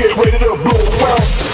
get ready to blow. up.